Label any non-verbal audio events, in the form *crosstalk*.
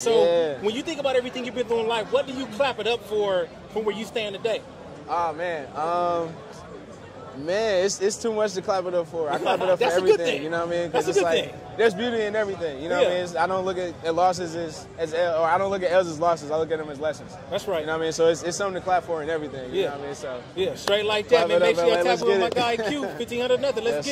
So Yeah. when you think about everything you've been through in life, what do you clap it up for from where you stand today? Oh man, um, man, it's, it's too much to clap it up for. I *laughs* clap it up for everything. You know what I mean? because it's like thing. there's beauty in everything. You know what I mean? It's, I don't look at, at losses as as L, or I don't look at L's as losses. I look at them as lessons. That's right. You know what I mean? So it's, it's something to clap for and everything. You Yeah. know what I mean? So Yeah, straight like that, man. Make sure you tap with my guy Q, *laughs* 1500 nothing. Let's Yes, get it.